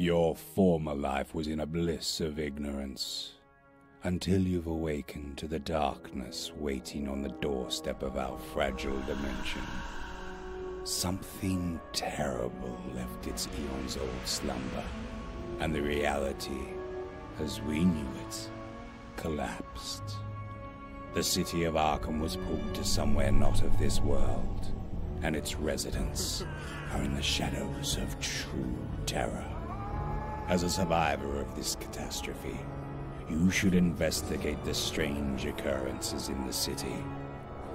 Your former life was in a bliss of ignorance until you've awakened to the darkness waiting on the doorstep of our fragile dimension. Something terrible left its eons old slumber, and the reality, as we knew it, collapsed. The city of Arkham was pulled to somewhere not of this world, and its residents are in the shadows of true terror. As a survivor of this catastrophe, you should investigate the strange occurrences in the city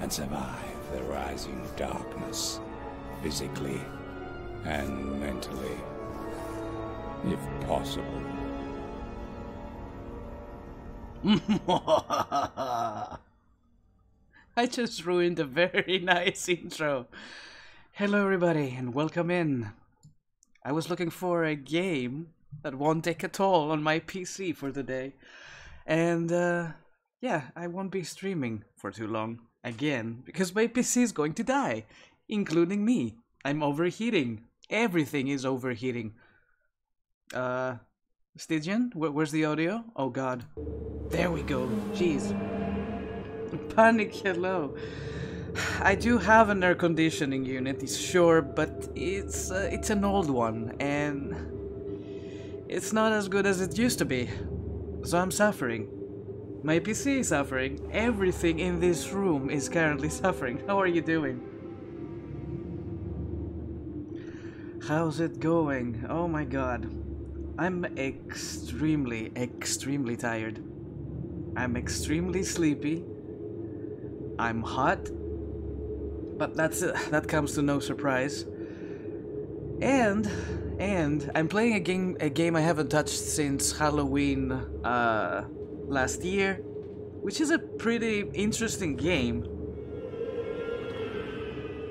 and survive the rising darkness, physically and mentally, if possible. I just ruined a very nice intro. Hello, everybody, and welcome in. I was looking for a game that won't take a toll on my PC for the day. And, uh, yeah, I won't be streaming for too long again because my PC is going to die, including me. I'm overheating. Everything is overheating. Uh, Stygian, wh- where's the audio? Oh god. There we go. Jeez. Panic, hello. I do have an air conditioning unit, it's sure, but it's uh, it's an old one and it's not as good as it used to be. So I'm suffering. My PC is suffering. Everything in this room is currently suffering. How are you doing? How's it going? Oh my god. I'm extremely, extremely tired. I'm extremely sleepy. I'm hot. But that's uh, that comes to no surprise. And and I'm playing a game a game I haven't touched since Halloween uh, last year, which is a pretty interesting game.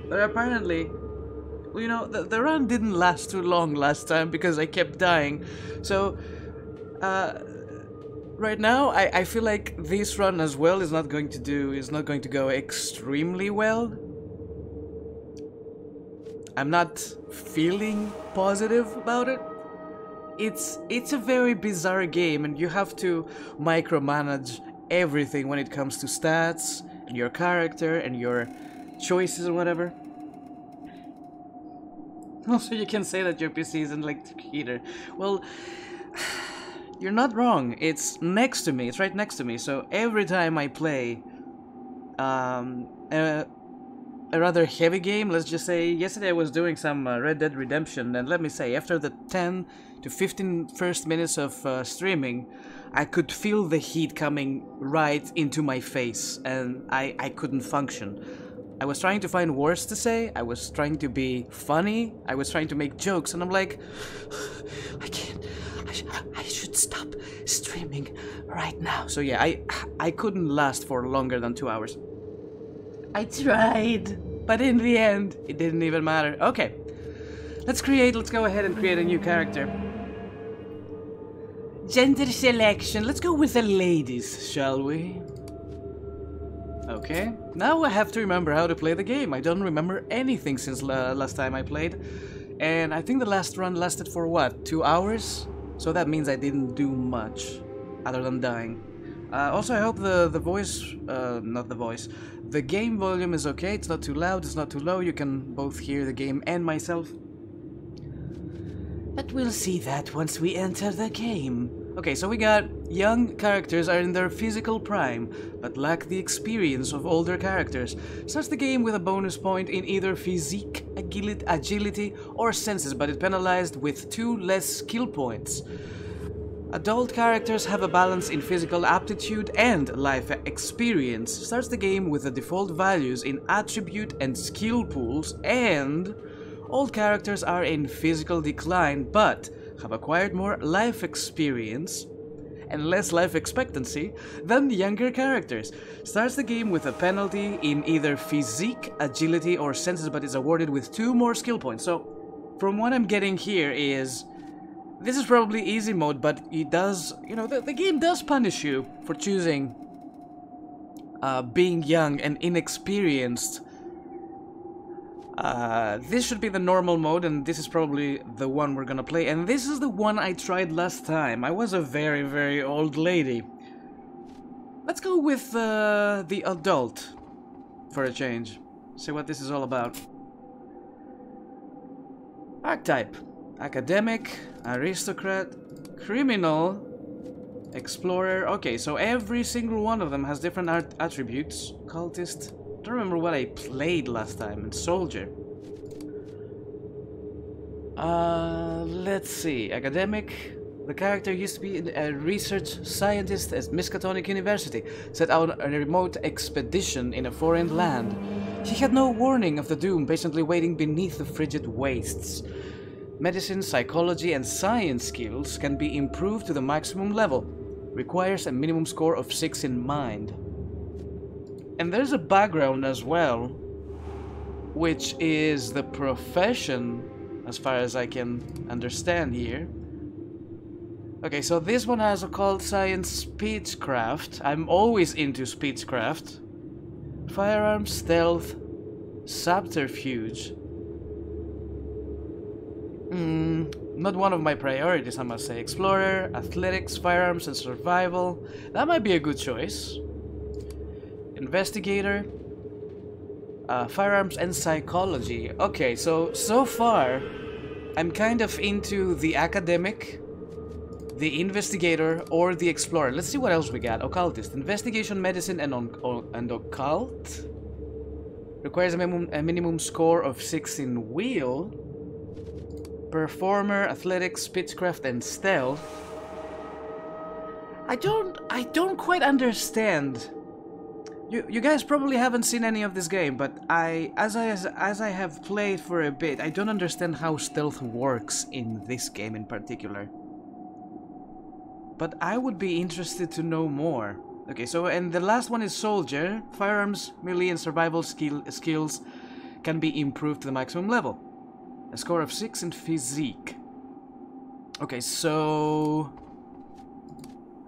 But apparently, you know, the, the run didn't last too long last time because I kept dying. So, uh, right now, I, I feel like this run as well is not going to do, is not going to go extremely well. I'm not feeling positive about it. It's it's a very bizarre game and you have to micromanage everything when it comes to stats and your character and your choices and whatever. Also, you can say that your PC is an electric heater. Well, you're not wrong. It's next to me. It's right next to me. So every time I play um, a, a rather heavy game, let's just say, yesterday I was doing some uh, Red Dead Redemption, and let me say, after the 10 to 15 first minutes of uh, streaming, I could feel the heat coming right into my face, and I, I couldn't function. I was trying to find words to say, I was trying to be funny, I was trying to make jokes, and I'm like, I can't, I, sh- I should stop streaming right now. So yeah, I, I couldn't last for longer than two hours. I tried, but in the end, it didn't even matter. Okay, let's create, let's go ahead and create a new character. Gender selection, let's go with the ladies, shall we? Okay, now I have to remember how to play the game. I don't remember anything since la last time I played. And I think the last run lasted for what, two hours? So that means I didn't do much, other than dying. Uh, also, I hope the, the voice, uh, not the voice, the game volume is okay, it's not too loud, it's not too low, you can both hear the game and myself. But we'll see that once we enter the game. Okay, so we got young characters are in their physical prime, but lack the experience of older characters. Starts the game with a bonus point in either physique, agility, agility or senses, but it penalized with two less skill points. Adult characters have a balance in physical aptitude and life experience. Starts the game with the default values in attribute and skill pools, and old characters are in physical decline but have acquired more life experience and less life expectancy than younger characters. Starts the game with a penalty in either physique, agility, or senses, but is awarded with two more skill points. So, from what I'm getting here is this is probably easy mode, but it does, you know, the, the game does punish you for choosing uh, being young and inexperienced Uh, this should be the normal mode, and this is probably the one we're gonna play. And this is the one I tried last time. I was a very, very old lady. Let's go with uh, the adult for a change. See what this is all about. Archetype. Academic, aristocrat, criminal, explorer. Okay, so every single one of them has different attributes. Cultist, don't remember what I played last time. And Soldier. Uh, let's see. Academic. The character used to be a research scientist at Miskatonic University, set out on a remote expedition in a foreign land. He had no warning of the doom patiently waiting beneath the frigid wastes. Medicine, psychology, and science skills can be improved to the maximum level. Requires a minimum score of 6 in mind. And there's a background as well, which is the profession, as far as I can understand here. Okay, so this one has occult science speechcraft. I'm always into speechcraft. Firearms, stealth, subterfuge. Hmm, not one of my priorities, I must say. Explorer, athletics, firearms, and survival. That might be a good choice. Investigator, uh, firearms and psychology. Okay, so, so far, I'm kind of into the academic, the investigator, or the explorer. Let's see what else we got. Occultist, investigation, medicine, and, on, and occult. Requires a minimum, a minimum score of 6 in wheel. Performer, athletics, speechcraft, and stealth. I don't, I don't quite understand you, you guys probably haven't seen any of this game, but I, as I as, as I have played for a bit, I don't understand how stealth works in this game in particular. But I would be interested to know more. Okay, so and the last one is soldier. Firearms, melee, and survival skill skills can be improved to the maximum level. A score of six in physique. Okay, so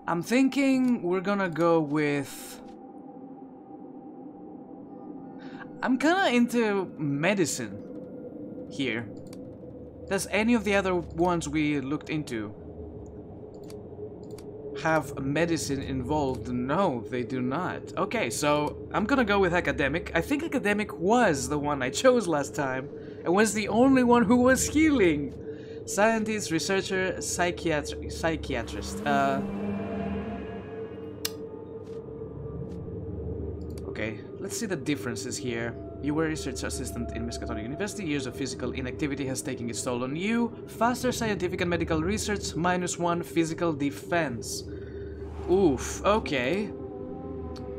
I'm thinking we're gonna go with I'm kinda into medicine here. Does any of the other ones we looked into have medicine involved? No, they do not. Okay, so I'm gonna go with academic. I think academic was the one I chose last time and was the only one who was healing. Scientist, researcher, psychiatri psychiatrist. Uh, Let's see the differences here. You were a research assistant in Miskatonic University. Years of physical inactivity has taken its toll on you. Faster scientific and medical research, minus one physical defense. Oof, okay.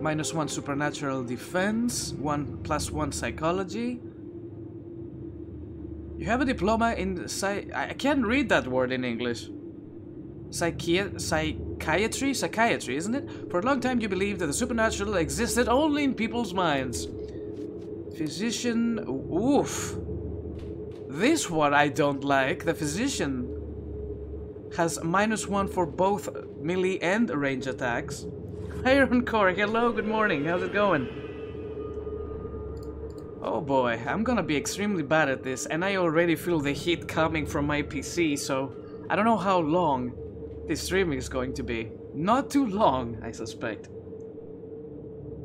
Minus one supernatural defense, one plus one psychology. You have a diploma in psy- I can't read that word in English. Psychi psychiatry? Psychiatry, isn't it? For a long time you believed that the supernatural existed only in people's minds. Physician... Oof. This one I don't like. The physician has minus one for both melee and range attacks. Iron Core, hello, good morning. How's it going? Oh boy, I'm gonna be extremely bad at this, and I already feel the heat coming from my PC, so I don't know how long this streaming is going to be. Not too long, I suspect.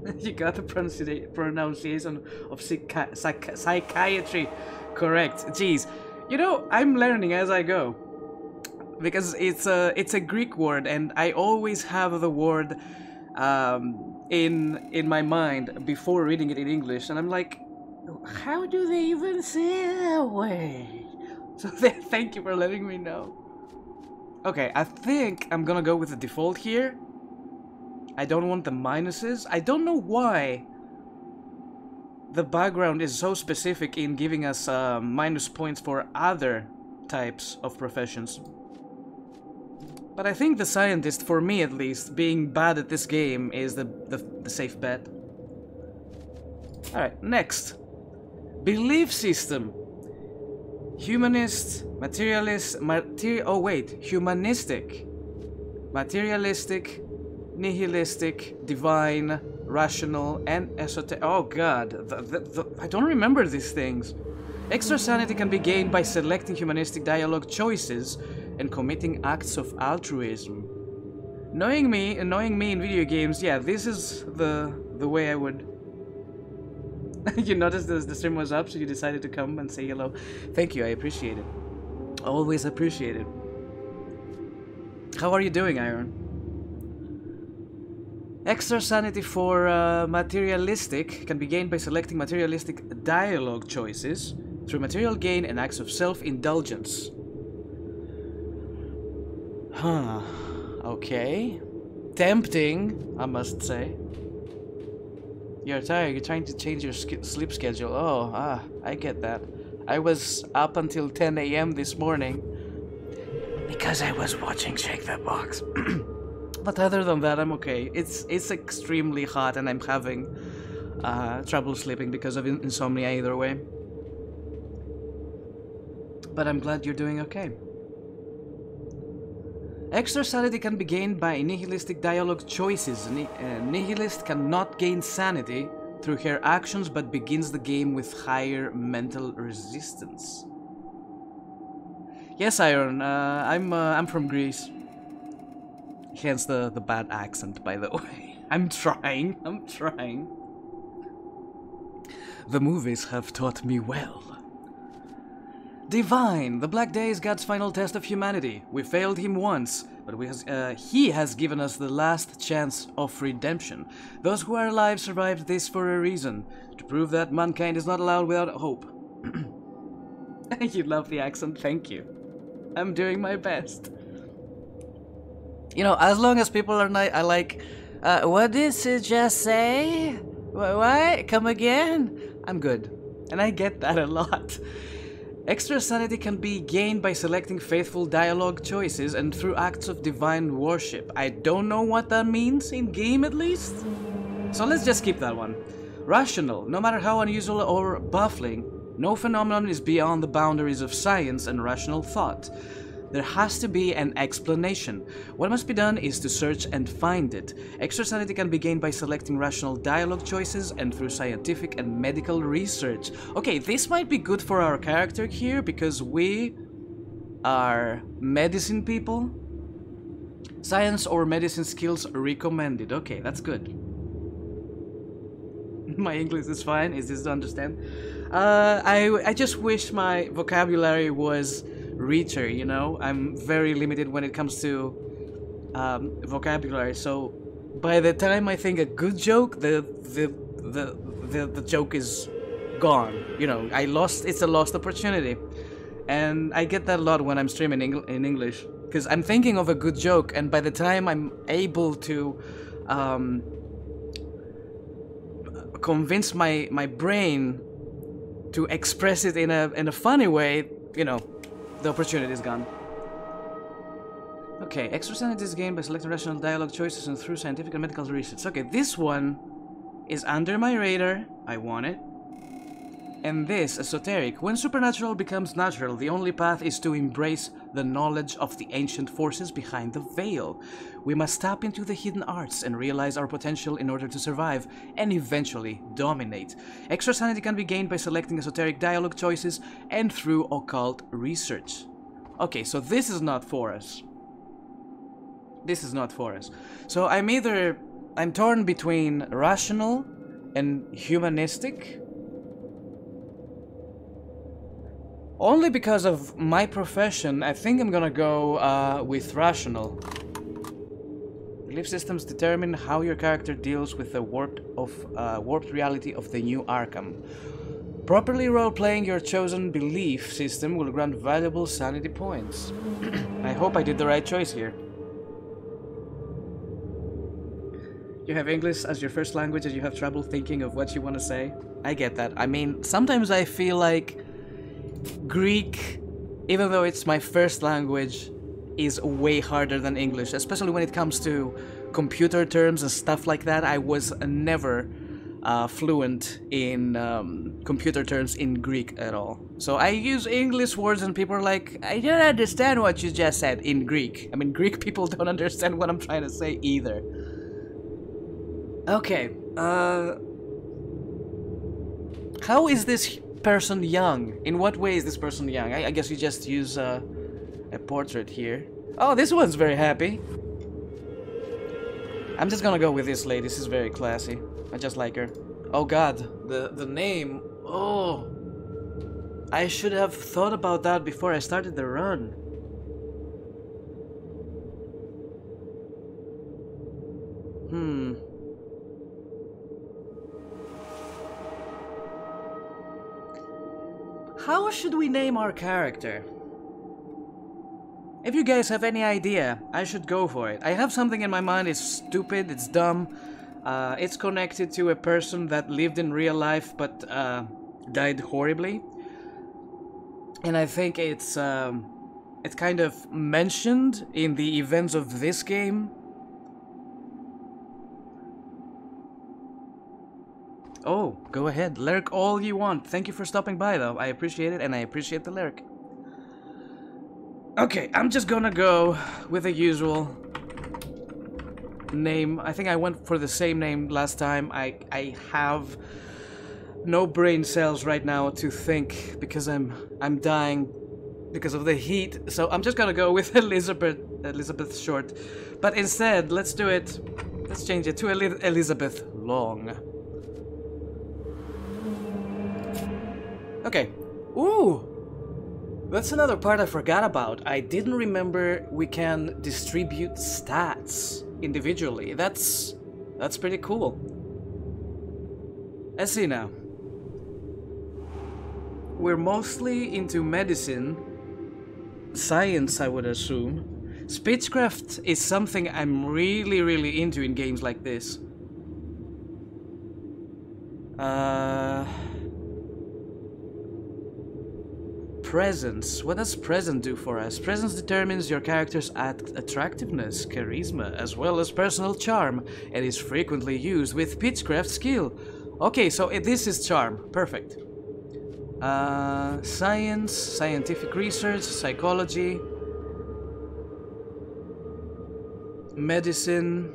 you got the pronunci pronunciation of psychi psych psychiatry correct. Jeez. You know, I'm learning as I go. Because it's a, it's a Greek word and I always have the word um, in, in my mind before reading it in English. And I'm like, how do they even say that way? So thank you for letting me know. Okay, I think I'm gonna go with the default here. I don't want the minuses. I don't know why the background is so specific in giving us uh, minus points for other types of professions. But I think the scientist, for me at least, being bad at this game is the, the, the safe bet. Alright, next. Belief system. Humanist, materialist, materi oh wait, humanistic, materialistic, nihilistic, divine, rational, and esoteric. Oh god, the, the, the, I don't remember these things. Extra sanity can be gained by selecting humanistic dialogue choices and committing acts of altruism. Knowing me, knowing me in video games, yeah, this is the the way I would. you noticed the, the stream was up, so you decided to come and say hello. Thank you, I appreciate it. Always appreciate it. How are you doing, Iron? Extra sanity for uh, materialistic can be gained by selecting materialistic dialogue choices through material gain and acts of self-indulgence. Huh. Okay. Tempting, I must say. You're tired, you're trying to change your sleep schedule. Oh, ah, I get that. I was up until 10 a.m. this morning. Because I was watching Shake That Box. but other than that, I'm okay. It's it's extremely hot and I'm having uh, trouble sleeping because of insomnia either way. But I'm glad you're doing okay. Extra sanity can be gained by nihilistic dialogue choices. Ni uh, nihilist cannot gain sanity through her actions but begins the game with higher mental resistance. Yes, Iron, uh, I'm, uh, I'm from Greece. Hence the, the bad accent, by the way. I'm trying, I'm trying. The movies have taught me well. Divine, the Black Day is God's final test of humanity. We failed him once, but has, uh, he has given us the last chance of redemption. Those who are alive survived this for a reason, to prove that mankind is not allowed without hope. you love the accent, thank you. I'm doing my best. You know, as long as people are not, I like, uh, what did you just say? What? Come again? I'm good. And I get that a lot. Extra sanity can be gained by selecting faithful dialogue choices and through acts of divine worship. I don't know what that means, in game at least. So let's just keep that one. Rational, no matter how unusual or baffling, no phenomenon is beyond the boundaries of science and rational thought. There has to be an explanation. What must be done is to search and find it. Extra sanity can be gained by selecting rational dialogue choices and through scientific and medical research. Okay, this might be good for our character here because we are medicine people. Science or medicine skills recommended. Okay, that's good. my English is fine. Is this to understand? Uh, I I just wish my vocabulary was richer, you know? I'm very limited when it comes to um, vocabulary, so by the time I think a good joke, the, the, the, the, the joke is gone. You know, I lost, it's a lost opportunity. And I get that a lot when I'm streaming in English. Because I'm thinking of a good joke, and by the time I'm able to um, convince my, my brain to express it in a, in a funny way, you know, the opportunity is gone. Okay, extra is gained by selecting rational dialogue choices and through scientific and medical research. Okay, this one is under my radar. I want it. And this, esoteric. When supernatural becomes natural, the only path is to embrace the knowledge of the ancient forces behind the veil. We must tap into the hidden arts and realize our potential in order to survive and eventually dominate. Extra sanity can be gained by selecting esoteric dialogue choices and through occult research. Okay, so this is not for us. This is not for us. So I'm either... I'm torn between rational and humanistic Only because of my profession, I think I'm gonna go uh, with rational. Belief systems determine how your character deals with the warped, of, uh, warped reality of the new Arkham. Properly role-playing your chosen belief system will grant valuable sanity points. I hope I did the right choice here. You have English as your first language and you have trouble thinking of what you want to say? I get that. I mean, sometimes I feel like Greek, even though it's my first language, is way harder than English, especially when it comes to computer terms and stuff like that. I was never uh, fluent in um, computer terms in Greek at all. So I use English words and people are like, I don't understand what you just said in Greek. I mean, Greek people don't understand what I'm trying to say either. Okay, uh... How is this person young? In what way is this person young? I, I guess you just use uh, a portrait here. Oh, this one's very happy. I'm just gonna go with this lady. This is very classy. I just like her. Oh god, the, the name. Oh. I should have thought about that before I started the run. How should we name our character? If you guys have any idea, I should go for it. I have something in my mind, it's stupid, it's dumb. Uh, it's connected to a person that lived in real life but uh, died horribly. And I think it's, um, it's kind of mentioned in the events of this game. Oh, go ahead. Lurk all you want. Thank you for stopping by, though. I appreciate it, and I appreciate the lurk. Okay, I'm just gonna go with the usual name. I think I went for the same name last time. I I have no brain cells right now to think because I'm I'm dying because of the heat. So I'm just gonna go with Elizabeth Elizabeth Short. But instead, let's do it. Let's change it to Elizabeth Long. Okay. Ooh! That's another part I forgot about. I didn't remember we can distribute stats individually. That's that's pretty cool. Let's see now. We're mostly into medicine, science I would assume. Speechcraft is something I'm really really into in games like this. Uh presence. What does presence do for us? Presence determines your character's attractiveness, charisma, as well as personal charm, and is frequently used with speechcraft skill. Okay, so this is charm. Perfect. Uh, science, scientific research, psychology, medicine,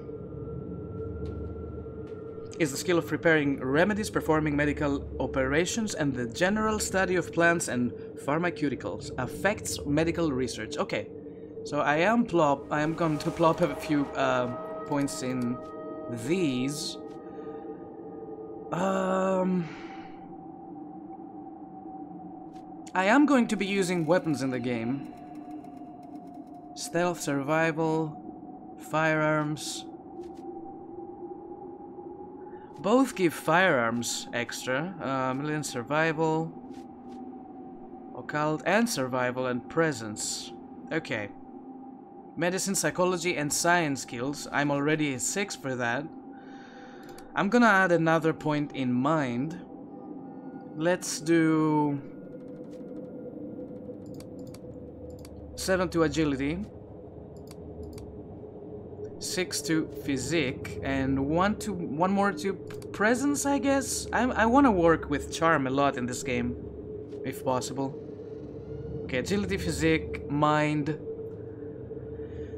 is the skill of preparing remedies, performing medical operations, and the general study of plants and pharmaceuticals. Affects medical research. Okay, so I am plop. I am going to plop a few uh, points in these. Um, I am going to be using weapons in the game. Stealth, survival, firearms. Both give firearms extra. Uh, million survival, occult and survival and presence. Okay. Medicine, psychology and science skills. I'm already a 6 for that. I'm gonna add another point in mind. Let's do... 7 to agility. 6 to physique and 1 to one more to presence I guess I, I want to work with charm a lot in this game if possible okay agility physique mind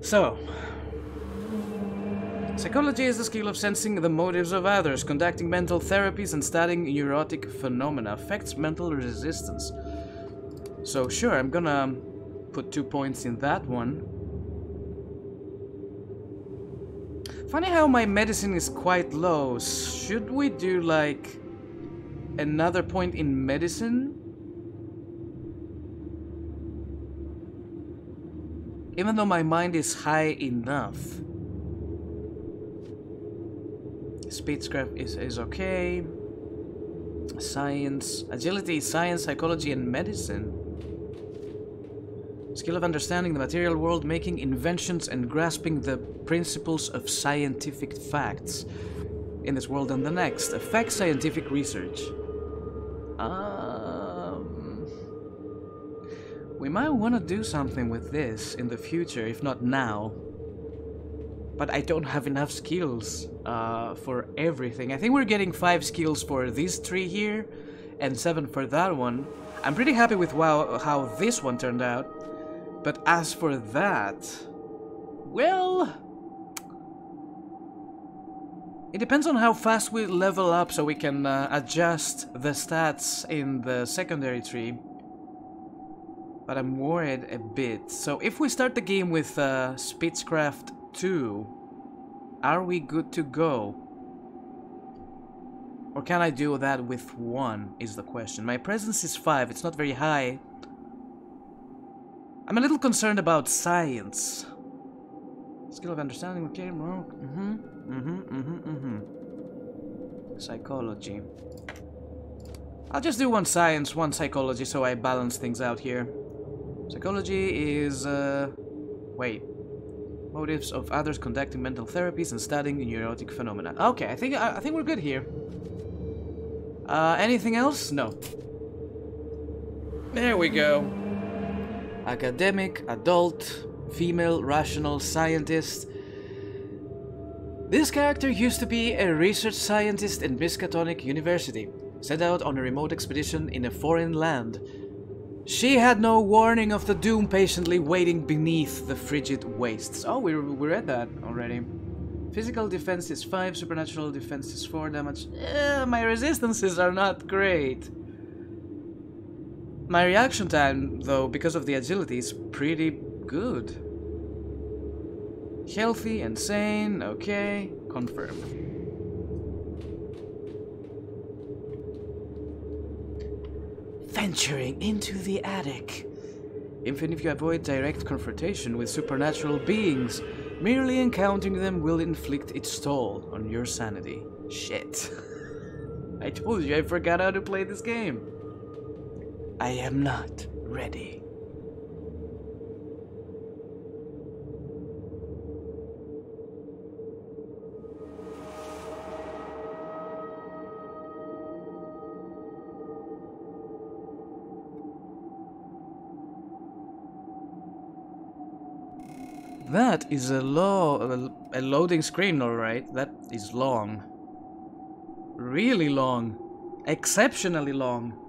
so Psychology is the skill of sensing the motives of others, conducting mental therapies and studying neurotic phenomena. Affects mental resistance. So sure, I'm gonna put two points in that one. Funny how my medicine is quite low. Should we do like another point in medicine? Even though my mind is high enough. Speechcraft is, is okay. Science, agility, science, psychology, and medicine. Skill of understanding the material world, making inventions, and grasping the principles of scientific facts in this world and the next. Affects scientific research. Um, we might want to do something with this in the future, if not now. But I don't have enough skills uh, for everything. I think we're getting 5 skills for these three here, and 7 for that one. I'm pretty happy with wow, how this one turned out. But as for that, well, It depends on how fast we level up so we can uh, adjust the stats in the secondary tree. But I'm worried a bit. So if we start the game with uh, Speechcraft 2, are we good to go? Or can I do that with 1 is the question. My presence is 5, it's not very high. I'm a little concerned about science. Skill of understanding, okay. Mm-hmm, mm-hmm, mm-hmm, mm-hmm. Psychology. I'll just do one science, one psychology, so I balance things out here. Psychology is, uh... Wait. Motives of others conducting mental therapies and studying neurotic phenomena. Okay, I think I, I think we're good here. Uh, anything else? No. There we go. Academic, adult, female rational scientist. This character used to be a research scientist in Miskatonic University, set out on a remote expedition in a foreign land. She had no warning of the doom patiently waiting beneath the frigid wastes. Oh, we, we read that already. Physical defense is 5, supernatural defense is 4 damage. Eh, my resistances are not great. My reaction time, though, because of the agility, is pretty good. Healthy and sane, okay, confirm. Venturing into the attic. Even if you avoid direct confrontation with supernatural beings, merely encountering them will inflict its toll on your sanity. Shit. I told you I forgot how to play this game. I am not ready. That is a, lo a loading screen, alright. That is long. Really long. Exceptionally long.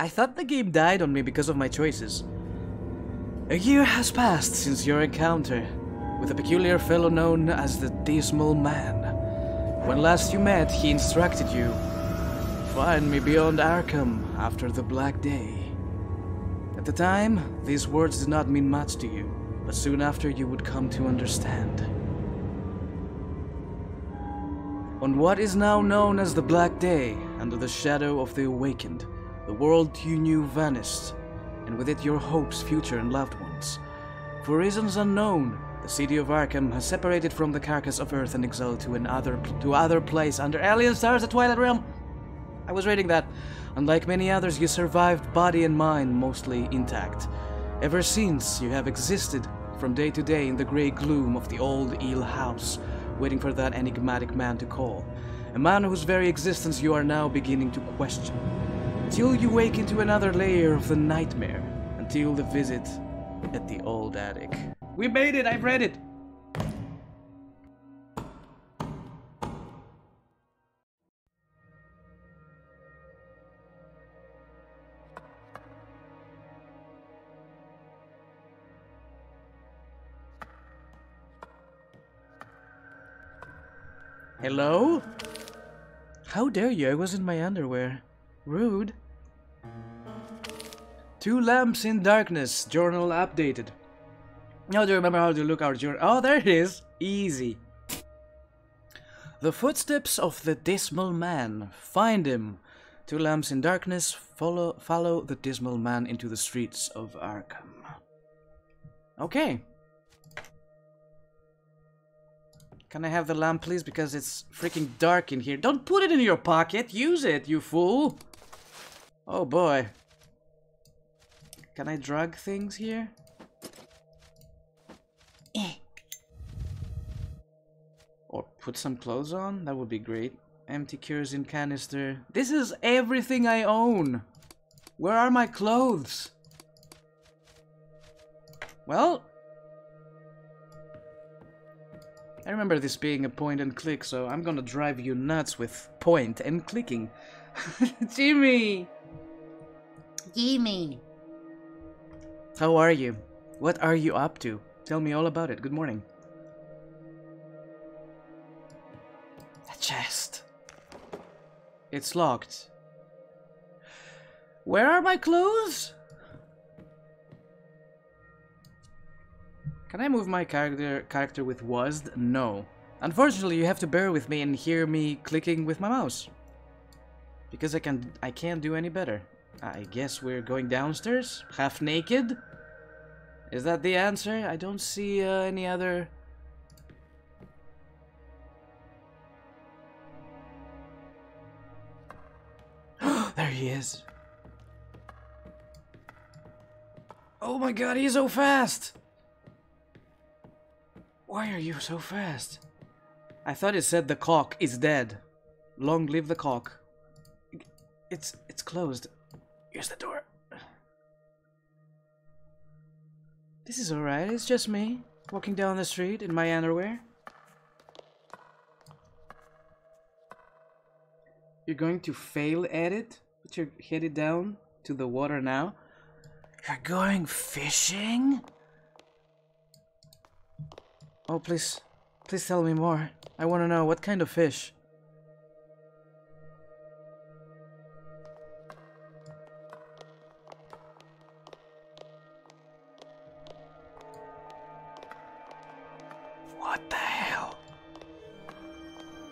I thought the game died on me because of my choices. A year has passed since your encounter with a peculiar fellow known as the Dismal Man. When last you met, he instructed you, Find me beyond Arkham after the Black Day. At the time, these words did not mean much to you, but soon after you would come to understand. On what is now known as the Black Day, under the shadow of the Awakened, the world you knew vanished, and with it your hopes, future, and loved ones. For reasons unknown, the city of Arkham has separated from the carcass of Earth and exiled to another to other place under alien stars, the Twilight Realm. I was reading that. Unlike many others, you survived body and mind mostly intact. Ever since, you have existed from day to day in the grey gloom of the old Eel House, waiting for that enigmatic man to call. A man whose very existence you are now beginning to question till you wake into another layer of the nightmare, until the visit at the old attic. We made it! I've read it! Hello? How dare you? I was in my underwear. Rude. Two lamps in darkness. Journal updated. Now do you remember how to look our journal? Oh, there it is. Easy. The footsteps of the dismal man. Find him. Two lamps in darkness. Follow follow the dismal man into the streets of Arkham. Okay. Can I have the lamp, please? Because it's freaking dark in here. Don't put it in your pocket. Use it, you fool. Oh boy. Can I drug things here? Eh. Or put some clothes on? That would be great. Empty kerosene canister. This is everything I own! Where are my clothes? Well... I remember this being a point and click, so I'm gonna drive you nuts with point and clicking. Jimmy! Jimmy. How are you? What are you up to? Tell me all about it. Good morning. A chest. It's locked. Where are my clothes? Can I move my character character with WASD? No. Unfortunately, you have to bear with me and hear me clicking with my mouse. Because I can I can't do any better. I guess we're going downstairs, half naked. Is that the answer? I don't see uh, any other there he is. Oh my god, he's so fast! Why are you so fast? I thought it said the cock is dead. Long live the cock. It's it's closed. Here's the door. This is alright, it's just me, walking down the street in my underwear. You're going to fail at it? Put your headed down to the water now. You're going fishing? Oh, please. Please tell me more. I want to know what kind of fish.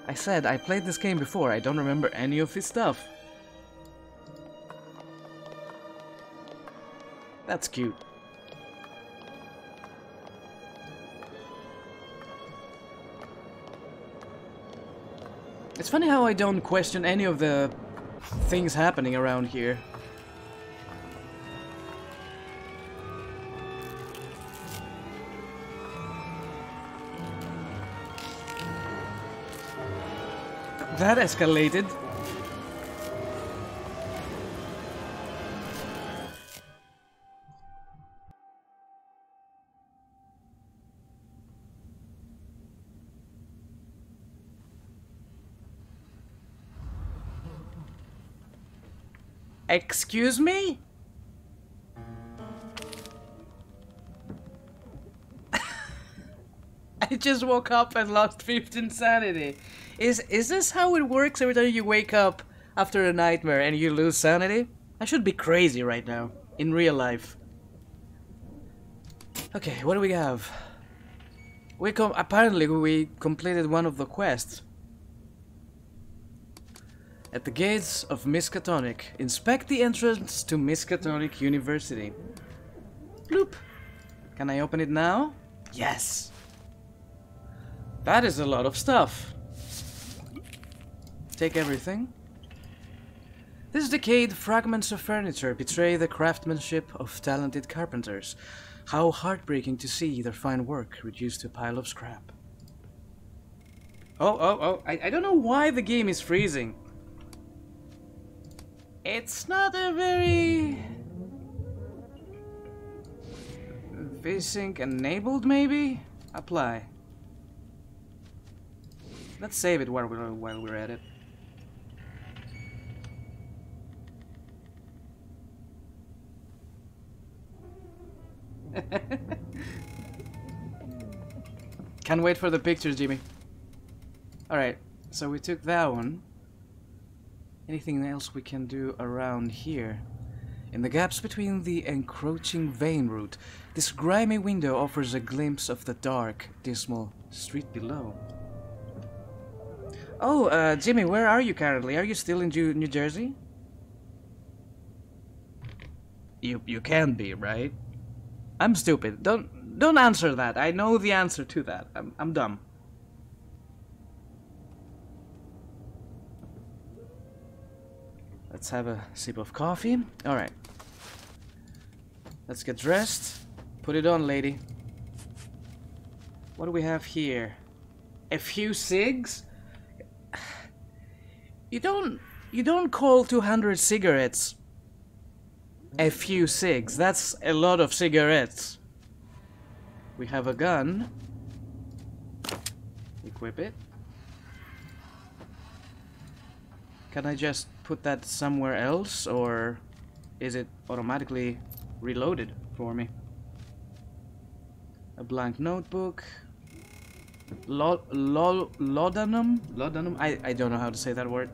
I said I played this game before. I don't remember any of his stuff. That's cute. It's funny how I don't question any of the things happening around here. That escalated. Excuse me? I just woke up and lost 15 sanity. Is is this how it works every time you wake up after a nightmare and you lose sanity? I should be crazy right now, in real life. Okay, what do we have? We com apparently we completed one of the quests. At the gates of Miskatonic, inspect the entrance to Miskatonic University. Bloop. Can I open it now? Yes. That is a lot of stuff. Take everything. This decayed fragments of furniture betray the craftsmanship of talented carpenters. How heartbreaking to see their fine work reduced to a pile of scrap. Oh, oh, oh, I, I don't know why the game is freezing. It's not a very... VSync enabled, maybe? Apply. Let's save it while we're, while we're at it. Can't wait for the pictures, Jimmy. Alright, so we took that one. Anything else we can do around here? In the gaps between the encroaching vein route, this grimy window offers a glimpse of the dark, dismal street below. Oh, uh, Jimmy, where are you currently? Are you still in New Jersey? You you can be, right? I'm stupid. Don't don't answer that. I know the answer to that. I'm I'm dumb. Let's have a sip of coffee. All right. Let's get dressed. Put it on, lady. What do we have here? A few cigs? You don't you don't call 200 cigarettes a few cigs. That's a lot of cigarettes. We have a gun. equip it. Can I just put that somewhere else, or is it automatically reloaded for me? A blank notebook. Lo lo laudanum? Laudanum? I, I don't know how to say that word.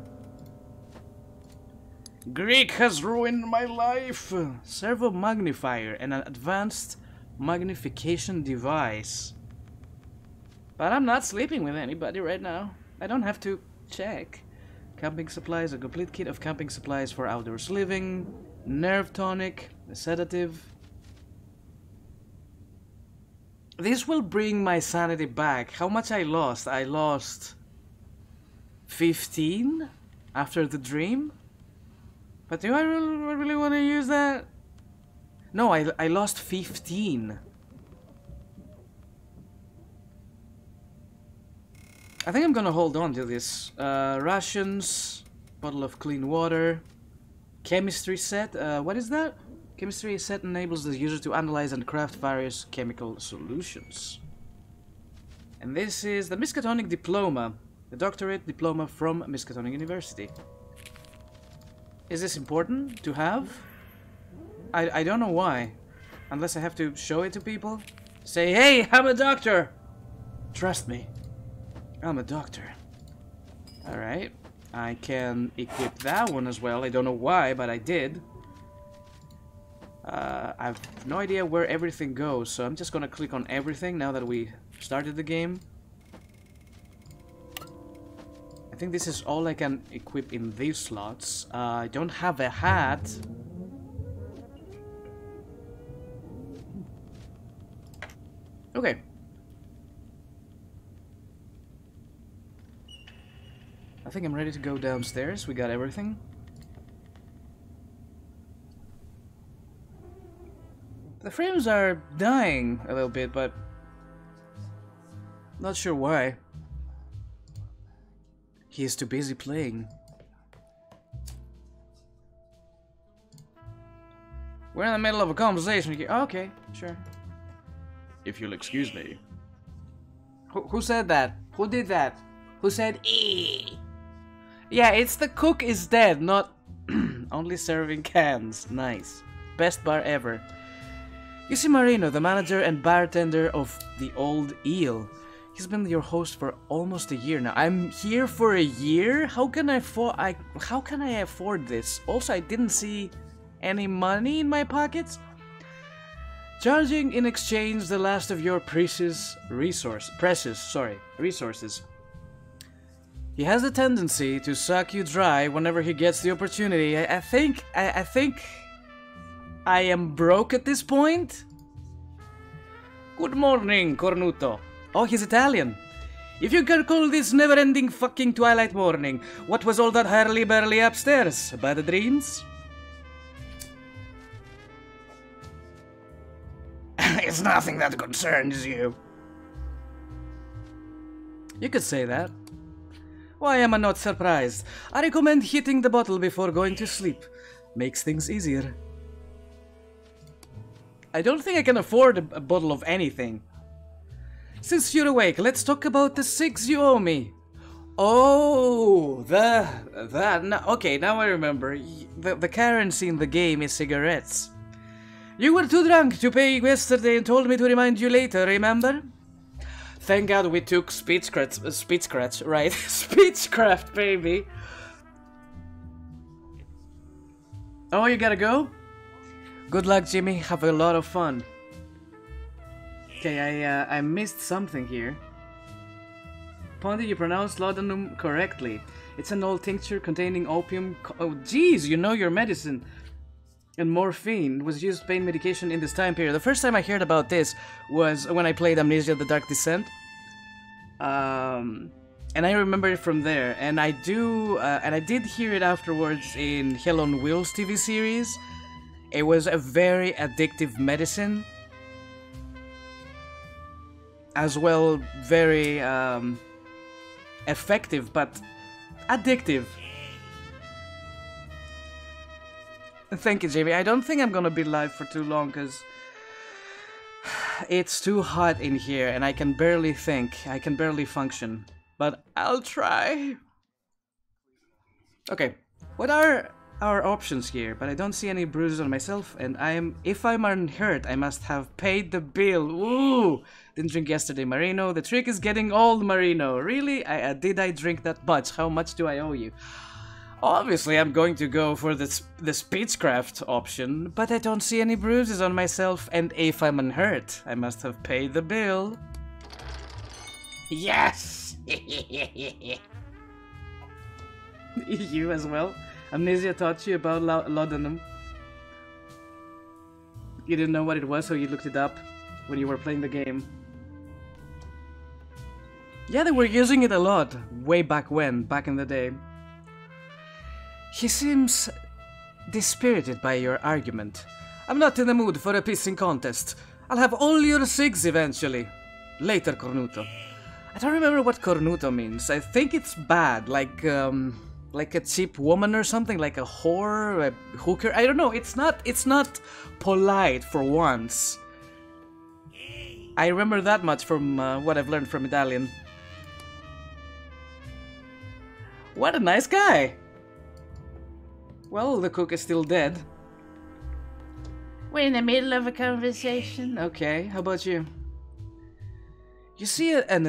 Greek has ruined my life! Servo magnifier and an advanced magnification device. But I'm not sleeping with anybody right now. I don't have to check. Camping supplies, a complete kit of camping supplies for outdoors living, nerve tonic, a sedative. This will bring my sanity back. How much I lost? I lost 15 after the dream? But do I really, really want to use that? No, I, I lost 15. I think I'm gonna hold on to this. Uh, rations, bottle of clean water, chemistry set. Uh, what is that? Chemistry set enables the user to analyze and craft various chemical solutions. And this is the Miskatonic Diploma, the doctorate diploma from Miskatonic University. Is this important to have? I, I don't know why. Unless I have to show it to people. Say, hey, I'm a doctor! Trust me. I'm a doctor. Alright. I can equip that one as well. I don't know why, but I did. Uh, I have no idea where everything goes, so I'm just gonna click on everything now that we started the game. Think this is all I can equip in these slots. Uh, I don't have a hat. Okay. I think I'm ready to go downstairs. We got everything. The frames are dying a little bit, but not sure why. He is too busy playing. We're in the middle of a conversation. Oh, okay, sure. If you'll excuse me. Who, who said that? Who did that? Who said ee? Yeah, it's the cook is dead, not only serving cans. Nice. Best bar ever. You see Marino, the manager and bartender of the Old Eel. He's been your host for almost a year now. I'm here for a year? How can I afford I how can I afford this? Also, I didn't see any money in my pockets. Charging in exchange the last of your precious resource precious, sorry, resources. He has a tendency to suck you dry whenever he gets the opportunity. I, I think I, I think I am broke at this point. Good morning, Cornuto. Oh, he's Italian. If you can call this never-ending fucking twilight morning, what was all that hurly-burly upstairs? Bad dreams? it's nothing that concerns you. You could say that. Why am I not surprised? I recommend hitting the bottle before going to sleep. Makes things easier. I don't think I can afford a, a bottle of anything. Since you're awake, let's talk about the six you owe me. Oh, the that. No, okay, now I remember. The the currency in the game is cigarettes. You were too drunk to pay yesterday and told me to remind you later. Remember? Thank God we took speechcraft, uh, speechcraft, right? speechcraft, baby. Oh, you gotta go? Good luck, Jimmy. Have a lot of fun. Okay, I uh, I missed something here. Pondy, you pronounced laudanum correctly. It's an old tincture containing opium. Oh, jeez, you know your medicine. And morphine was used pain medication in this time period. The first time I heard about this was when I played Amnesia: The Dark Descent. Um, and I remember it from there. And I do, uh, and I did hear it afterwards in Hell on Wheels TV series. It was a very addictive medicine as well very um, effective but addictive. Thank you, Jamie. I don't think I'm gonna be live for too long because it's too hot in here and I can barely think. I can barely function. But I'll try. Okay, what are our options here? But I don't see any bruises on myself and I am... If I'm unhurt, I must have paid the bill. Ooh! Didn't drink yesterday, Marino. The trick is getting old, Marino. Really? I, uh, did I drink that much? How much do I owe you? Obviously, I'm going to go for the, the Speechcraft option, but I don't see any bruises on myself, and if I'm unhurt, I must have paid the bill. Yes! you as well? Amnesia taught you about laudanum. You didn't know what it was, so you looked it up when you were playing the game. Yeah, they were using it a lot, way back when, back in the day. He seems dispirited by your argument. I'm not in the mood for a pissing contest. I'll have all your cigs eventually. Later, Cornuto. I don't remember what Cornuto means. I think it's bad, like, um, like a cheap woman or something, like a whore, a hooker. I don't know. It's not, it's not polite for once. I remember that much from uh, what I've learned from Italian. What a nice guy! Well, the cook is still dead. We're in the middle of a conversation. Okay, how about you? You see an,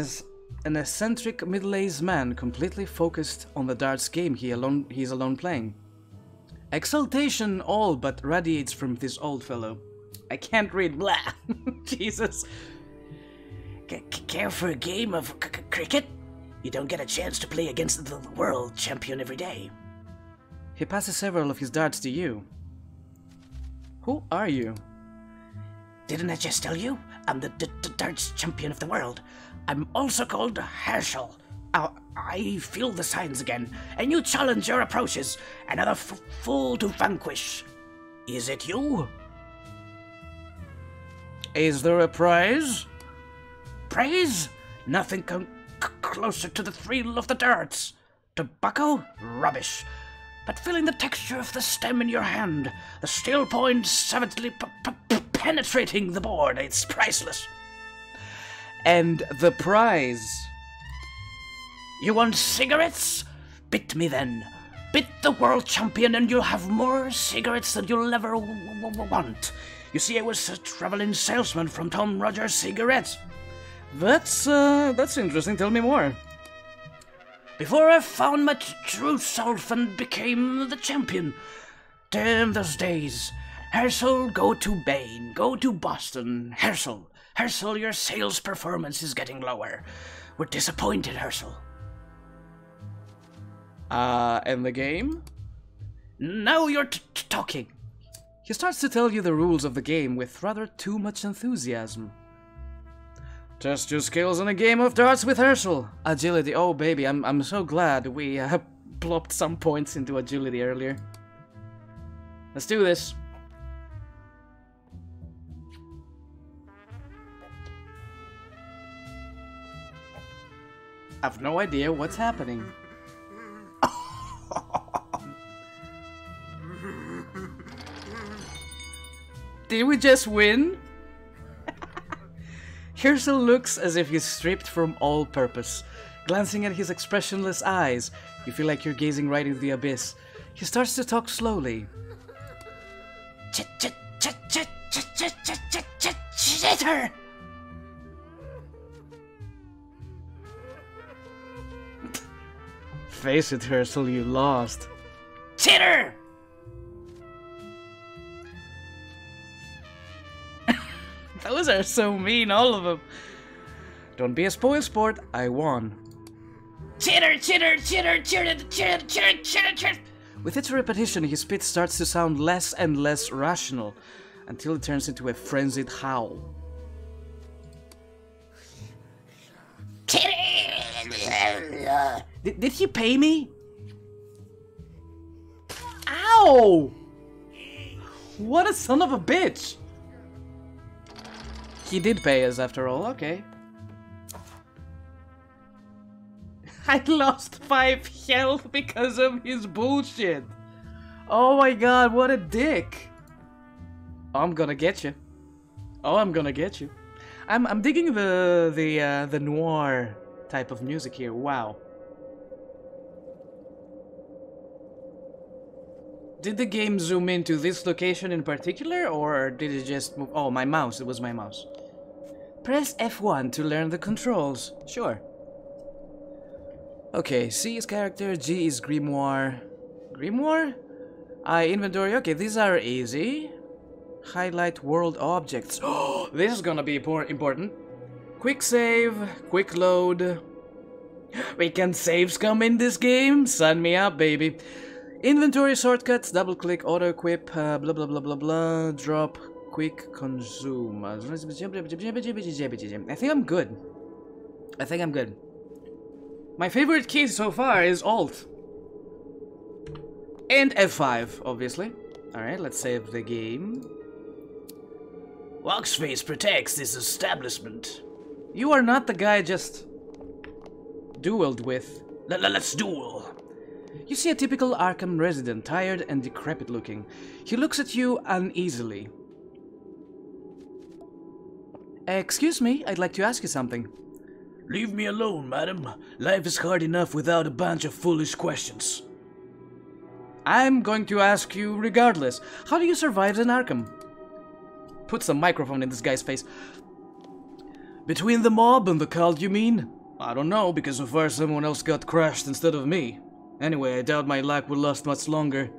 an eccentric middle-aged man completely focused on the darts game he alone, he's alone playing. Exaltation all but radiates from this old fellow. I can't read, blah! Jesus. C care for a game of cricket? You don't get a chance to play against the world champion every day. He passes several of his darts to you. Who are you? Didn't I just tell you? I'm the darts champion of the world. I'm also called Herschel. Uh, I feel the signs again. A new challenge your approaches. Another fool to vanquish. Is it you? Is there a prize? Praise? Nothing come closer to the thrill of the darts. Tobacco? Rubbish but feeling the texture of the stem in your hand, the steel point savagely p- p- penetrating the board. It's priceless. And the prize? You want cigarettes? Bit me then. Bit the world champion, and you'll have more cigarettes than you'll ever want. You see, I was a traveling salesman from Tom Rogers Cigarettes. That's uh, that's interesting. Tell me more. Before I found my true self and became the champion. Damn those days. Herschel, go to Bain. Go to Boston. Herschel, Herschel, your sales performance is getting lower. We're disappointed, Herschel. Uh, and the game? Now you're talking. He starts to tell you the rules of the game with rather too much enthusiasm. Test your skills in a game of darts with Herschel. Agility. Oh, baby, I'm, I'm so glad we uh, plopped some points into agility earlier. Let's do this. I've no idea what's happening. Did we just win? Herschel looks as if he's stripped from all purpose. Glancing at his expressionless eyes, you feel like you're gazing right into the abyss. He starts to talk slowly. Chit Face it, Herschel, you lost. Chitter! Those are so mean, all of them. Don't be a spoil sport. I won. Chitter, chitter, chitter, chitter, chitter, chitter, chitter, chitter. With its repetition, his spit starts to sound less and less rational until it turns into a frenzied howl. Did, did he pay me? Ow! What a son of a bitch! He did pay us after all, okay. I lost 5 health because of his bullshit. Oh my god, what a dick. I'm gonna get you. Oh, I'm gonna get you. I'm I'm digging the the uh, the noir type of music here. Wow. Did the game zoom into this location in particular, or did it just move? Oh, my mouse. It was my mouse. Press F1 to learn the controls. Sure. Okay, C is character, G is grimoire. Grimoire? I inventory. Okay, these are easy. Highlight world objects. Oh, this is gonna be important. Quick save, quick load. We can save scum in this game? Sign me up, baby. Inventory shortcuts, double click, auto equip, uh, blah blah blah blah blah, drop, quick consume. I think I'm good. I think I'm good. My favorite key so far is Alt. And F5, obviously. Alright, let's save the game. Waxface protects this establishment. You are not the guy I just dueled with. L let's duel. You see a typical Arkham resident, tired and decrepit looking. He looks at you uneasily. Excuse me, I'd like to ask you something. Leave me alone, madam. Life is hard enough without a bunch of foolish questions. I'm going to ask you regardless. How do you survive in Arkham? Put some microphone in this guy's face. Between the mob and the cult, you mean? I don't know, because so far someone else got crushed instead of me. Anyway, I doubt my luck will last much longer.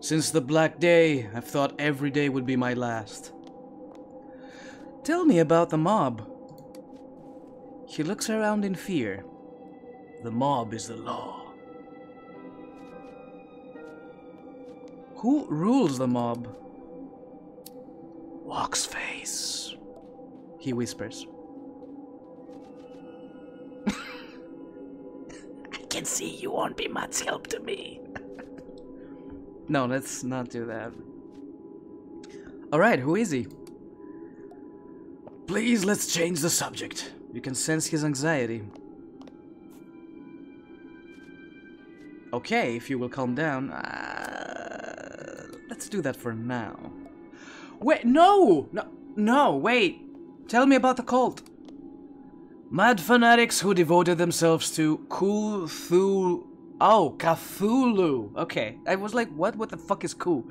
Since the Black Day, I've thought every day would be my last. Tell me about the mob. He looks around in fear. The mob is the law. Who rules the mob? Waxface, He whispers. Can see you won't be much help to me. no, let's not do that. Alright, who is he? Please, let's change the subject. You can sense his anxiety. Okay, if you will calm down. Uh, let's do that for now. Wait, no! No, no, wait. Tell me about the cult. Mad fanatics who devoted themselves to Cthulhu. Oh, Cthulhu. Okay, I was like, what? What the fuck is Ku?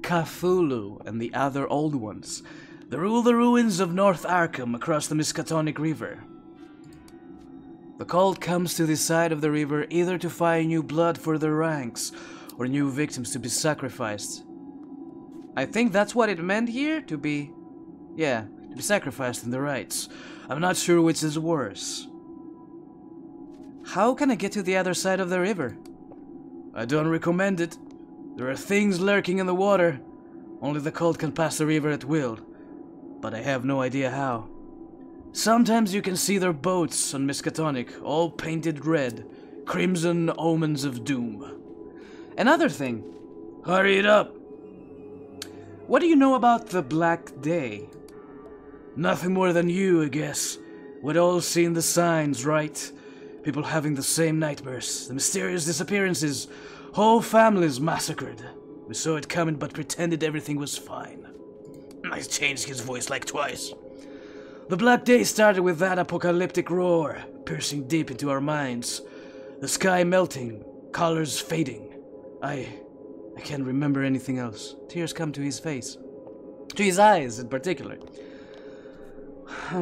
Cthulhu and the other old ones. They rule the ruins of North Arkham across the Miskatonic River. The cult comes to this side of the river either to find new blood for their ranks or new victims to be sacrificed. I think that's what it meant here to be. Yeah, be sacrificed in the rites. I'm not sure which is worse. How can I get to the other side of the river? I don't recommend it. There are things lurking in the water. Only the cult can pass the river at will but I have no idea how. Sometimes you can see their boats on Miskatonic, all painted red, crimson omens of doom. Another thing. Hurry it up! What do you know about the Black Day? Nothing more than you, I guess. We'd all seen the signs, right? People having the same nightmares, the mysterious disappearances, whole families massacred. We saw it coming but pretended everything was fine. I changed his voice like twice. The Black Day started with that apocalyptic roar, piercing deep into our minds. The sky melting, colors fading. I. I can't remember anything else. Tears come to his face. To his eyes, in particular.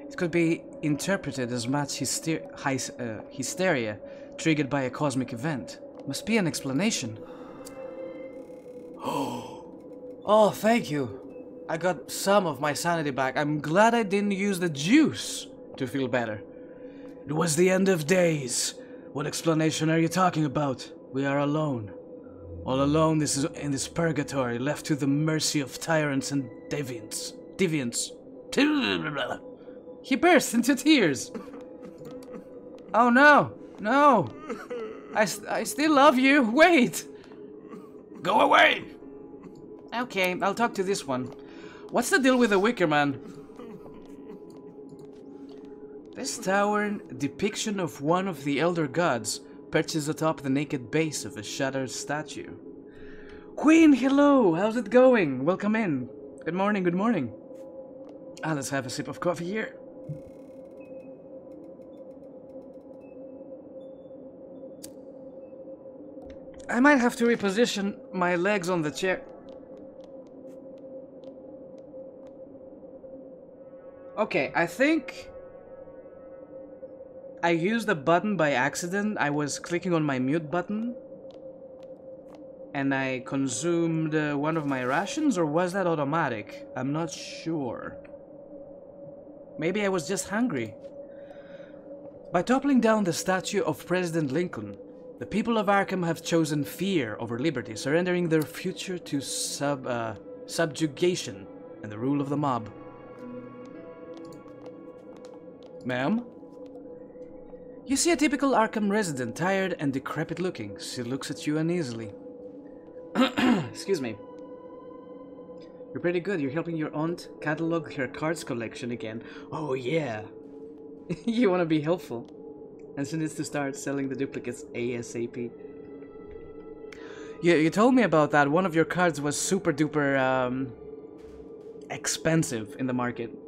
it could be interpreted as much hyster uh, hysteria triggered by a cosmic event. Must be an explanation. oh, thank you. I got some of my sanity back. I'm glad I didn't use the juice to feel better. It was the end of days. What explanation are you talking about? We are alone. All alone this is in this purgatory, left to the mercy of tyrants and deviants. Deviants. He burst into tears. Oh no! No! I, I still love you. Wait! Go away! Okay, I'll talk to this one. What's the deal with the Wicker Man? This towering depiction of one of the Elder Gods perches atop the naked base of a shattered statue. Queen, hello! How's it going? Welcome in. Good morning, good morning. Ah, let's have a sip of coffee here. I might have to reposition my legs on the chair. Okay, I think I used the button by accident. I was clicking on my mute button and I consumed uh, one of my rations, or was that automatic? I'm not sure. Maybe I was just hungry. By toppling down the statue of President Lincoln, the people of Arkham have chosen fear over liberty, surrendering their future to sub uh, subjugation and the rule of the mob. Ma'am? You see a typical Arkham resident, tired and decrepit looking. She looks at you uneasily. Excuse me. You're pretty good. You're helping your aunt catalog her cards collection again. Oh, yeah. you want to be helpful. And she needs to start selling the duplicates ASAP. You, you told me about that. One of your cards was super duper um, expensive in the market.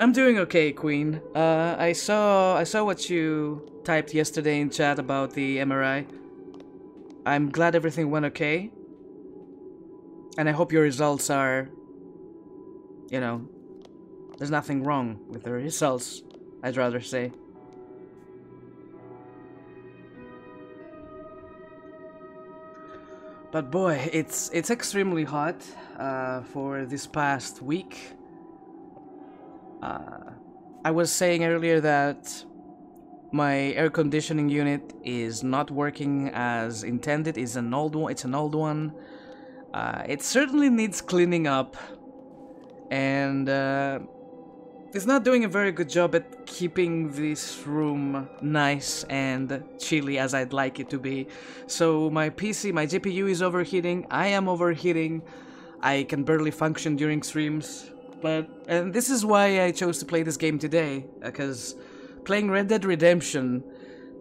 I'm doing okay, Queen. Uh, I saw I saw what you typed yesterday in chat about the MRI. I'm glad everything went okay. And I hope your results are, you know, there's nothing wrong with the results, I'd rather say. But boy, it's it's extremely hot uh, for this past week. Uh, I was saying earlier that my air conditioning unit is not working as intended. It's an old one. It's an old one. Uh, it certainly needs cleaning up, and uh, it's not doing a very good job at keeping this room nice and chilly as I'd like it to be. So my PC, my GPU is overheating. I am overheating. I can barely function during streams. But and this is why I chose to play this game today, uh, because playing Red Dead Redemption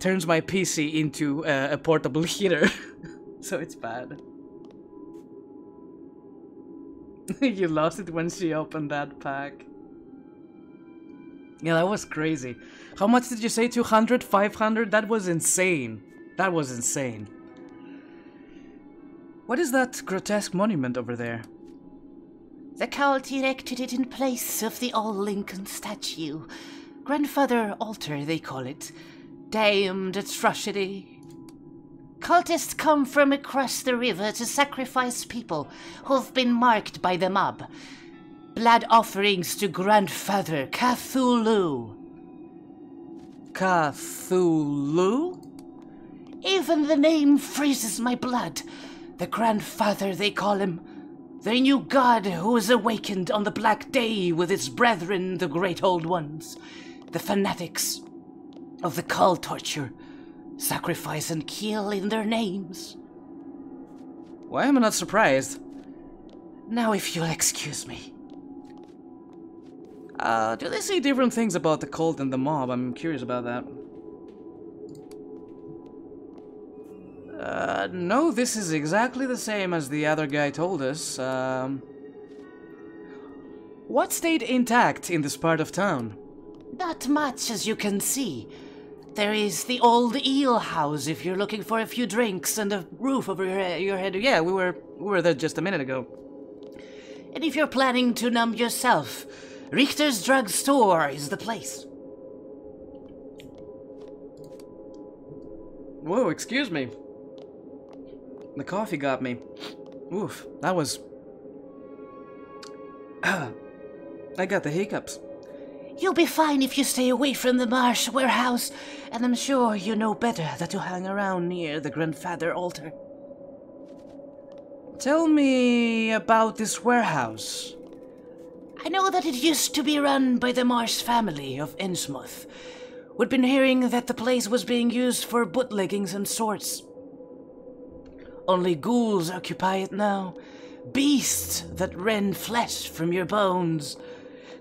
turns my PC into a, a portable heater. so it's bad. you lost it when she opened that pack. Yeah, that was crazy. How much did you say? 200? 500? That was insane. That was insane. What is that grotesque monument over there? The cult erected it in place of the old Lincoln statue. Grandfather altar, they call it. Damned atrocity. Cultists come from across the river to sacrifice people who've been marked by the mob blood offerings to Grandfather Cthulhu. Cthulhu? Even the name freezes my blood. The Grandfather, they call him. The knew god who was awakened on the Black Day with its brethren, the Great Old Ones. The fanatics of the cult torture, sacrifice and kill in their names. Why am I not surprised? Now, if you'll excuse me. Uh, do they say different things about the cult and the mob? I'm curious about that. Uh, no, this is exactly the same as the other guy told us. Um, what stayed intact in this part of town? Not much, as you can see. There is the old eel house if you're looking for a few drinks and a roof over your, your head. Yeah, we were we were there just a minute ago. And if you're planning to numb yourself, Richter's Drug Store is the place. Whoa, excuse me. The coffee got me. Oof, that was. I got the hiccups. You'll be fine if you stay away from the Marsh warehouse, and I'm sure you know better than to hang around near the grandfather altar. Tell me about this warehouse. I know that it used to be run by the Marsh family of Innsmouth. We'd been hearing that the place was being used for bootleggings and sorts. Only ghouls occupy it now. Beasts that rend flesh from your bones.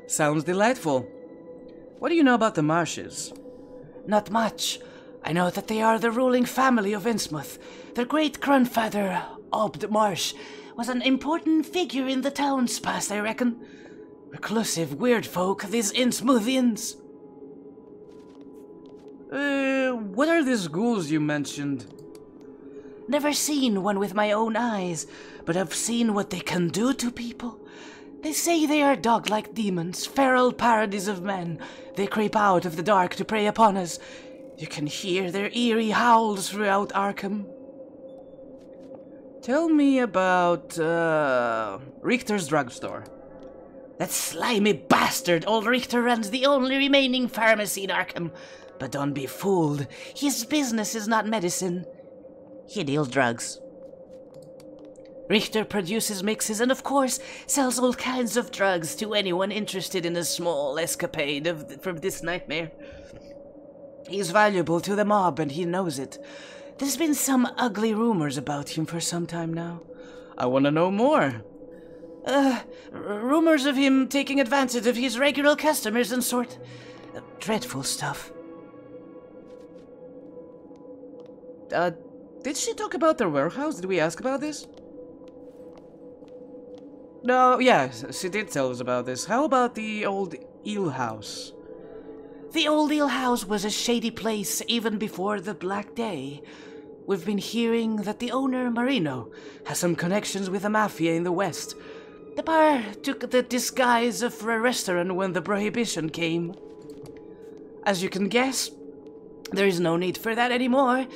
Sounds delightful. What do you know about the marshes? Not much. I know that they are the ruling family of Innsmouth. Their great grandfather, Obed Marsh, was an important figure in the town's past, I reckon. Reclusive, weird folk, these Innsmouthians. Uh, what are these ghouls you mentioned? Never seen one with my own eyes, but I've seen what they can do to people. They say they are dog like demons, feral parodies of men. They creep out of the dark to prey upon us. You can hear their eerie howls throughout Arkham. Tell me about, uh, Richter's drugstore. That slimy bastard, old Richter runs the only remaining pharmacy in Arkham. But don't be fooled, his business is not medicine. He deals drugs. Richter produces mixes and, of course, sells all kinds of drugs to anyone interested in a small escapade of, from this nightmare. He's valuable to the mob and he knows it. There's been some ugly rumors about him for some time now. I want to know more. Uh, rumors of him taking advantage of his regular customers and sort. Uh, dreadful stuff. Uh, did she talk about the warehouse? Did we ask about this? No, yeah, she did tell us about this. How about the old eel house? The old eel house was a shady place even before the Black Day. We've been hearing that the owner, Marino, has some connections with the mafia in the West. The bar took the disguise of a restaurant when the prohibition came. As you can guess, there is no need for that anymore.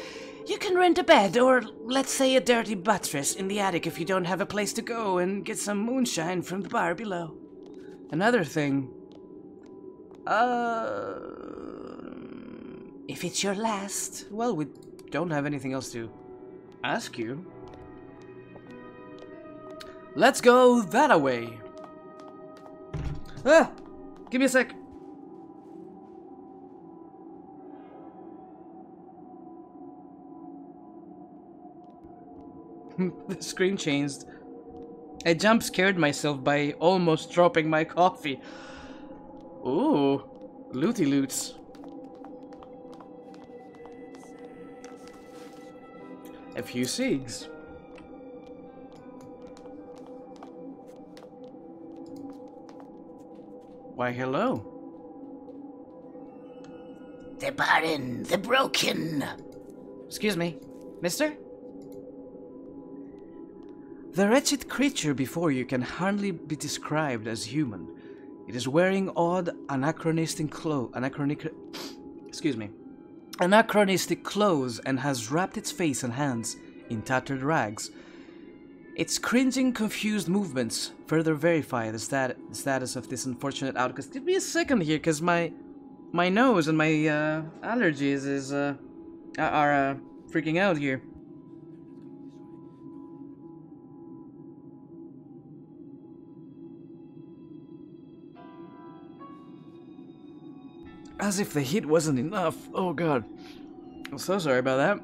You can rent a bed, or let's say a dirty buttress, in the attic if you don't have a place to go and get some moonshine from the bar below. Another thing. Uh. If it's your last. Well, we don't have anything else to ask you. Let's go that away. Ah! Give me a sec. the screen changed. I jump scared myself by almost dropping my coffee. Ooh, looty loots. A few cigs. Why, hello. The Baron, the Broken. Excuse me, mister? The wretched creature before you can hardly be described as human. It is wearing odd, anachronistic clothes. Anachronic. Excuse me. Anachronistic clothes and has wrapped its face and hands in tattered rags. Its cringing, confused movements further verify the, stat- the status of this unfortunate outcast. Give me a second here, cause my my nose and my uh, allergies is uh, are uh, freaking out here. As if the heat wasn't enough. Oh god. I'm so sorry about that.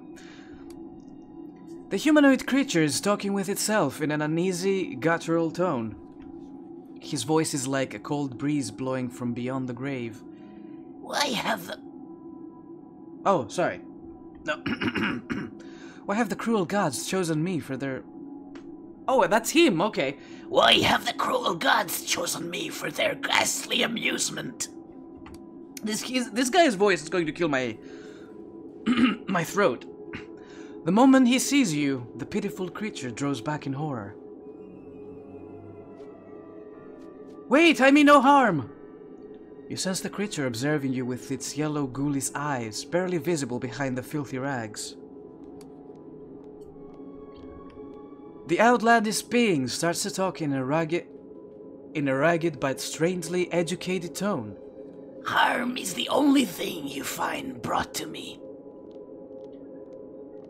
The humanoid creature is talking with itself in an uneasy, guttural tone. His voice is like a cold breeze blowing from beyond the grave. Why have the. Oh, sorry. No. Why have the cruel gods chosen me for their. Oh, that's him, okay. Why have the cruel gods chosen me for their ghastly amusement? This he's, this guy's voice is going to kill my my throat. The moment he sees you, the pitiful creature draws back in horror. Wait, I mean no harm! You sense the creature observing you with its yellow ghoulish eyes, barely visible behind the filthy rags. The outlandish being starts to talk in a ragged, in a ragged but strangely educated tone. Harm is the only thing you find brought to me.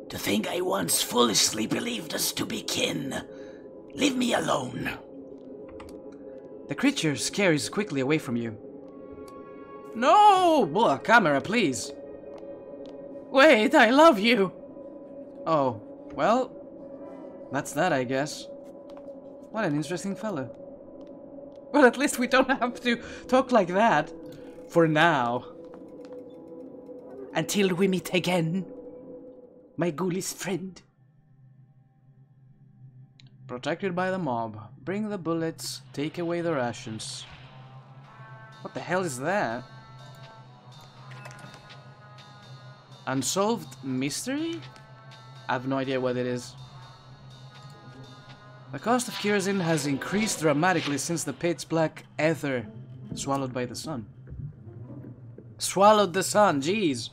To think I once foolishly believed us to be kin. Leave me alone. The creature scares quickly away from you. No! Well, camera, please. Wait, I love you! Oh, well, that's that, I guess. What an interesting fellow. Well, at least we don't have to talk like that. For now. Until we meet again, my ghoulish friend. Protected by the mob. Bring the bullets, take away the rations. What the hell is that? Unsolved mystery? I have no idea what it is. The cost of kerosene has increased dramatically since the pitch black ether swallowed by the sun. Swallowed the sun, jeez!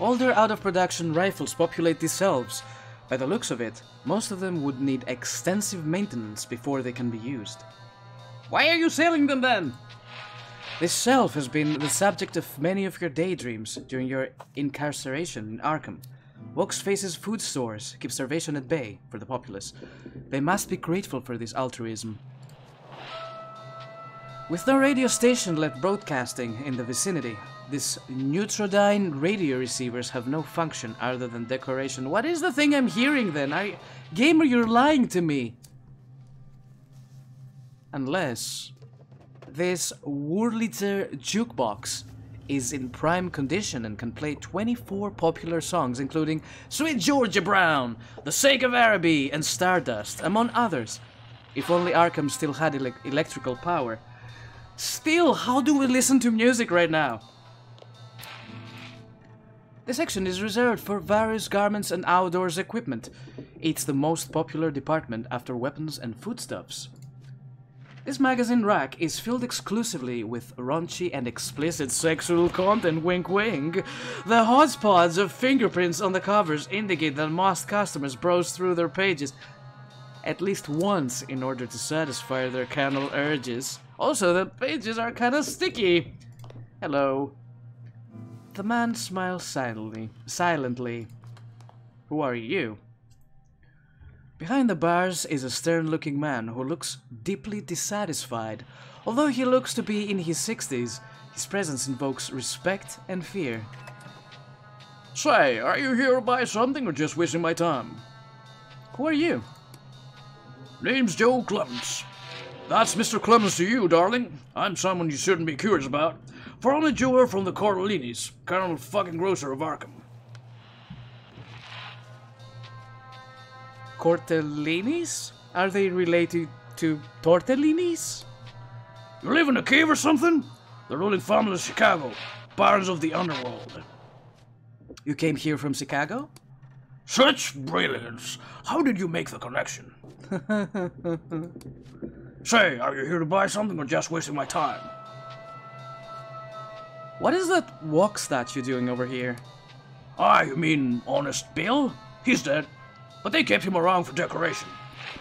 Older out of production rifles populate these shelves. By the looks of it, most of them would need extensive maintenance before they can be used. Why are you selling them then? This shelf has been the subject of many of your daydreams during your incarceration in Arkham. Waxface's food stores keep starvation at bay for the populace. They must be grateful for this altruism. With no radio station left broadcasting in the vicinity, these Neutrodyne radio receivers have no function other than decoration. What is the thing I'm hearing then? I gamer, you're lying to me. Unless this Wurlitzer jukebox is in prime condition and can play 24 popular songs, including Sweet Georgia Brown, The Sheik of Araby, and Stardust, among others. If only Arkham still had ele electrical power. Still, how do we listen to music right now? This section is reserved for various garments and outdoors equipment. It's the most popular department after weapons and foodstuffs. This magazine rack is filled exclusively with raunchy and explicit sexual content, wink wink. The hotspots of fingerprints on the covers indicate that most customers browse through their pages at least once in order to satisfy their carnal urges. Also, the pages are kinda sticky. Hello. The man smiles silently. Silently. Who are you? Behind the bars is a stern-looking man who looks deeply dissatisfied. Although he looks to be in his 60s, his presence invokes respect and fear. Say, are you here to buy something or just wasting my time? Who are you? Name's Joe Clemens. That's Mr. Clemens to you, darling. I'm someone you shouldn't be curious about. For only jeweler from the Cordellinis, Colonel fucking grocer of Arkham. Cortellinis? Are they related to tortellinis? You live in a cave or something? The ruling family of Chicago, barons of the underworld. You came here from Chicago? Such brilliance! How did you make the connection? Say, are you here to buy something or just wasting my time? What is that walk statue doing over here? Ah, you mean Honest Bill? He's dead. But they kept him around for decoration.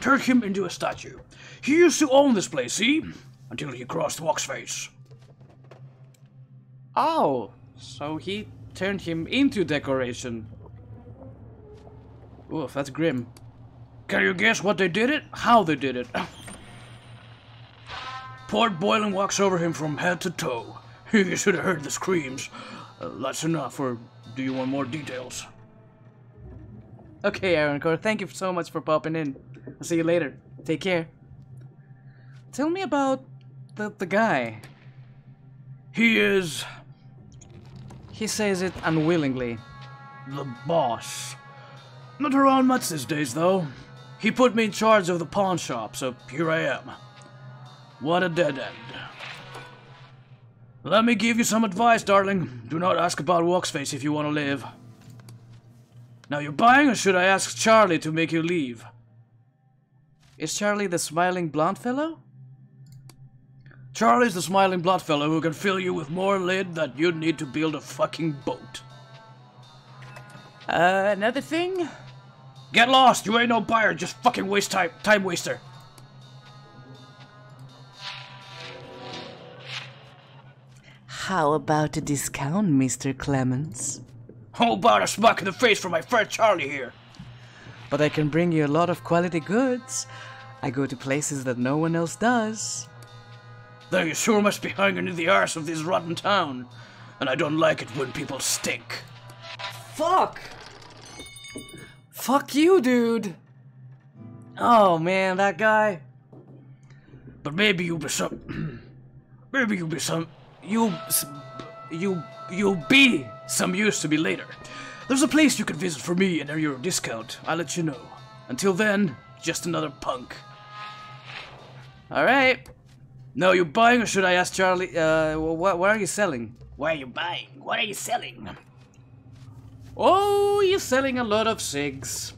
Turned him into a statue. He used to own this place, see? Until he crossed the Waxface. Oh, so he turned him into decoration. Oof, that's grim. Can you guess what they did it? How they did it? Port Boylan walks over him from head to toe. You should have heard the screams. Uh, that's enough, or do you want more details? Okay, Aaron Core, thank you so much for popping in. I'll see you later. Take care. Tell me about the, the guy. He is... He says it unwillingly. The boss. Not around much these days, though. He put me in charge of the pawn shop, so here I am. What a dead end. Let me give you some advice, darling. Do not ask about Waxface if you want to live. Now you're buying, or should I ask Charlie to make you leave? Is Charlie the smiling blonde fellow? Charlie's the smiling blonde fellow who can fill you with more lead than you'd need to build a fucking boat. Uh, another thing? Get lost, you ain't no buyer, just fucking waste time, time waster. How about a discount, Mr. Clemens? How about a smack in the face for my friend Charlie here? But I can bring you a lot of quality goods. I go to places that no one else does. Then you sure must be hanging in the arse of this rotten town. And I don't like it when people stink. Fuck! Fuck you, dude! Oh man, that guy. But maybe you'll be some. maybe you'll be some. You. You. you'll be some use to me later. There's a place you can visit for me and a euro discount. I'll let you know. Until then, just another punk. Alright. No, you buying or should I ask Charlie? Uh, what, what are you selling? What are you buying? What are you selling? Oh, you're selling a lot of cigs.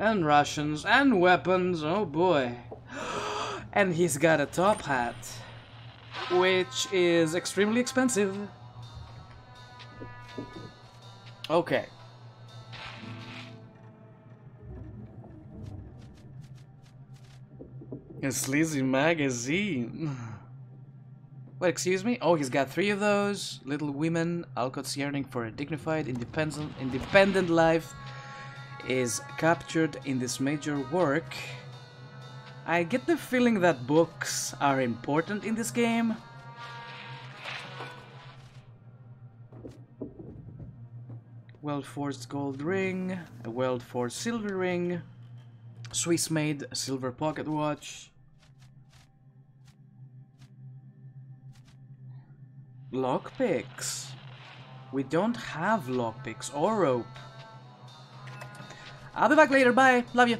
And rations and weapons. Oh boy. And he's got a top hat. Which is extremely expensive. Okay. A sleazy magazine. Wait, excuse me? Oh, he's got three of those. Little Women, Alcott's yearning for a dignified, independent, independent life is captured in this major work. I get the feeling that books are important in this game. Well-forged gold ring, a well-forged silver ring, Swiss-made silver pocket watch, lockpicks. We don't have lockpicks or rope. I'll be back later, bye, love you.